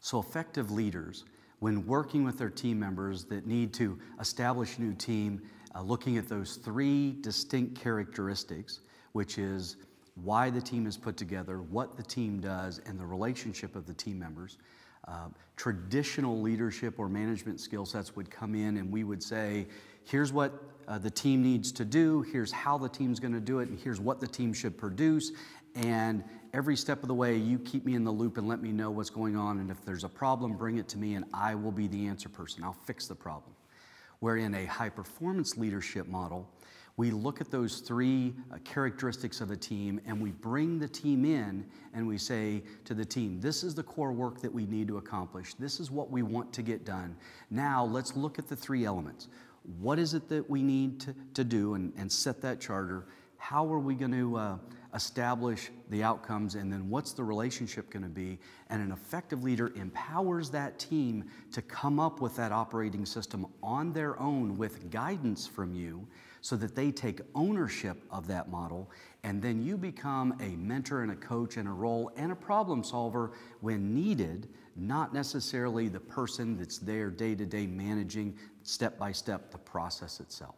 So, effective leaders, when working with their team members that need to establish a new team, uh, looking at those three distinct characteristics, which is why the team is put together, what the team does, and the relationship of the team members. Uh, traditional leadership or management skill sets would come in and we would say, here's what uh, the team needs to do, here's how the team's going to do it, and here's what the team should produce. And every step of the way, you keep me in the loop and let me know what's going on. And if there's a problem, bring it to me, and I will be the answer person. I'll fix the problem. Where in a high performance leadership model, we look at those three uh, characteristics of a team and we bring the team in and we say to the team, This is the core work that we need to accomplish. This is what we want to get done. Now let's look at the three elements. What is it that we need to, to do and, and set that charter? How are we going to uh, establish the outcomes? And then what's the relationship going to be? And an effective leader empowers that team to come up with that operating system on their own with guidance from you so that they take ownership of that model. And then you become a mentor and a coach and a role and a problem solver when needed, not necessarily the person that's there day to day managing step by step the process itself.